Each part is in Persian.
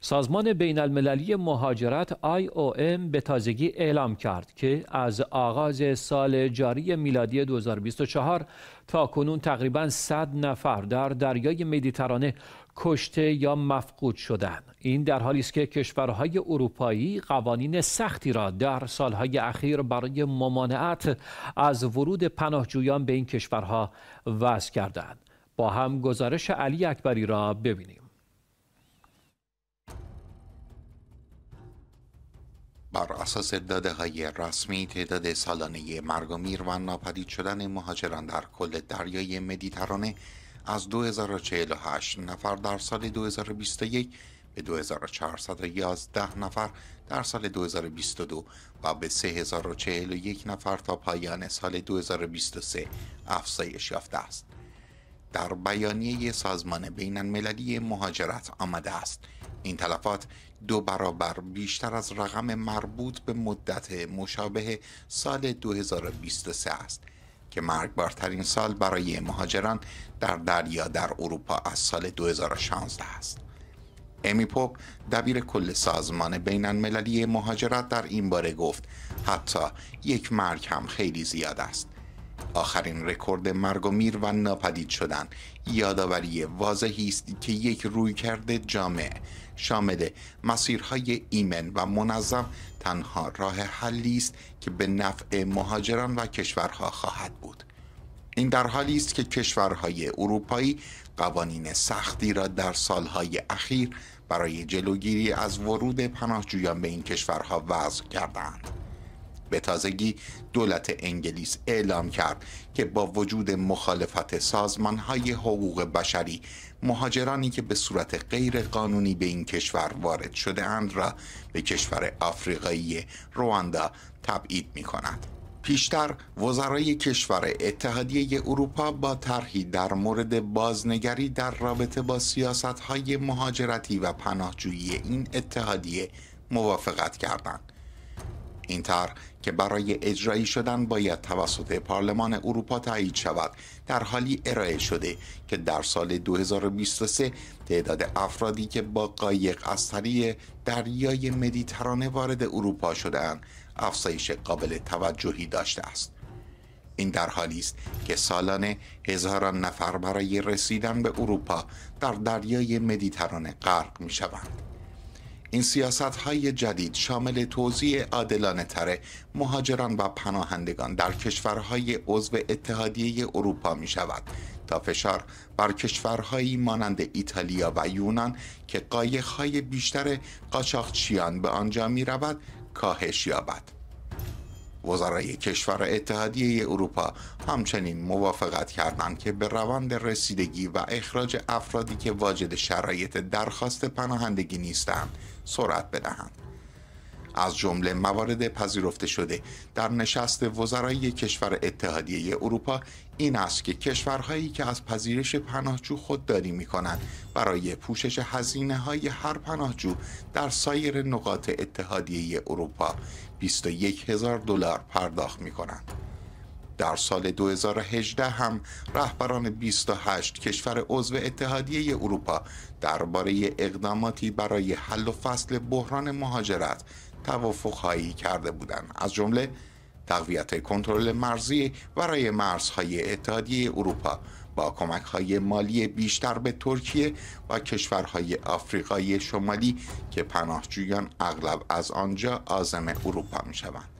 سازمان بین المللی مهاجرت IOM به تازگی اعلام کرد که از آغاز سال جاری میلادی 2024 تا کنون تقریبا 100 نفر در دریای مدیترانه کشته یا مفقود شدند. این در حالی است که کشورهای اروپایی قوانین سختی را در سالهای اخیر برای ممانعت از ورود پناهجویان به این کشورها وضع کردند. با هم گزارش علی اکبری را ببینیم. بر اساس داده های رسمی تعداد سالانه مرگ و میر و ناپدید شدن مهاجران در کل دریای مدیترانه از 2048 نفر در سال 2021 به 2411 نفر در سال 2022 و به 3041 نفر تا پایان سال 2023 افزایش یافته است. در بیانیه سازمان بین المللی مهاجرت آمده است این تلفات دو برابر بیشتر از رقم مربوط به مدت مشابه سال 2023 است که مرگبارترین سال برای مهاجران در دریا در اروپا از سال 2016 است. امی پوپ دبیر کل سازمان بین المللی مهاجرت در این باره گفت حتی یک مرگ هم خیلی زیاد است آخرین رکورد مرگ و میر و ناپدید شدن. یادآوری واضحی است که یک رویکرد جامع شامل مسیرهای ایمن و منظم تنها راه حلی است که به نفع مهاجران و کشورها خواهد بود. این در حالی است که کشورهای اروپایی قوانین سختی را در سالهای اخیر برای جلوگیری از ورود پناهجویان به این کشورها وضع کردند. به تازگی دولت انگلیس اعلام کرد که با وجود مخالفت سازمان های حقوق بشری مهاجرانی که به صورت غیر قانونی به این کشور وارد شده اند را به کشور آفریقایی رواندا تبعید می کند. پیشتر وزرای کشور اتحادیه اروپا با طرحی در مورد بازنگری در رابطه با سیاست مهاجرتی و پناهجویی این اتحادیه موافقت کردند. این طرح که برای اجرایی شدن باید توسط پارلمان اروپا تایید شود در حالی ارائه شده که در سال 2023 تعداد افرادی که با قایق از طریق دریای مدیترانه وارد اروپا شدهاند افزایش قابل توجهی داشته است این در حالی است که سالانه هزاران نفر برای رسیدن به اروپا در دریای مدیترانه غرق می شوند. این سیاست های جدید شامل توزیع عادلانه تر مهاجران و پناهندگان در کشورهای عضو اتحادیه اروپا می شود تا فشار بر کشورهایی مانند ایتالیا و یونان که قایقهای بیشتر قاچاقچیان به آنجا می رود کاهش یابد. وزرای کشور اتحادیه اروپا همچنین موافقت کردند که به روند رسیدگی و اخراج افرادی که واجد شرایط درخواست پناهندگی نیستند سرعت بدهند. از جمله موارد پذیرفته شده در نشست وزرای کشور اتحادیه اروپا این است که کشورهایی که از پذیرش پناهجو خودداری می کنند برای پوشش هزینه های هر پناهجو در سایر نقاط اتحادیه اروپا 21 هزار دلار پرداخت می کنند. در سال 2018 هم رهبران 28 کشور عضو اتحادیه اروپا درباره اقداماتی برای حل و فصل بحران مهاجرت توافقهایی کرده بودند از جمله تقویت کنترل مرزی برای مرزهای اتحادیه اروپا با کمک های مالی بیشتر به ترکیه و کشورهای آفریقای شمالی که پناهجویان اغلب از آنجا آزم اروپا می شوند.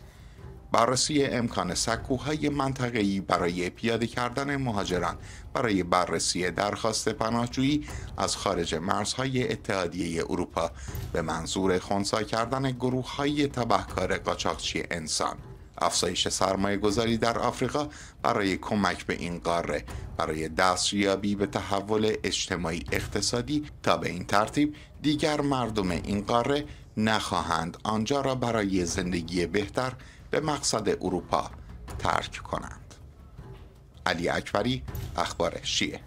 بررسی امکان سکوهای منطقه‌ای برای پیاده کردن مهاجران. برای بررسی درخواست پناهجویی از خارج مرزهای اتحادیه اروپا. به منظور خونسا کردن گروه های تبهکار قاچاقچی انسان. افزایش سرمایه گذاری در آفریقا برای کمک به این قاره. برای دستیابی به تحول اجتماعی اقتصادی تا به این ترتیب دیگر مردم این قاره نخواهند آنجا را برای زندگی بهتر به مقصد اروپا ترک کنند. علی اکبری اخبار شیعه.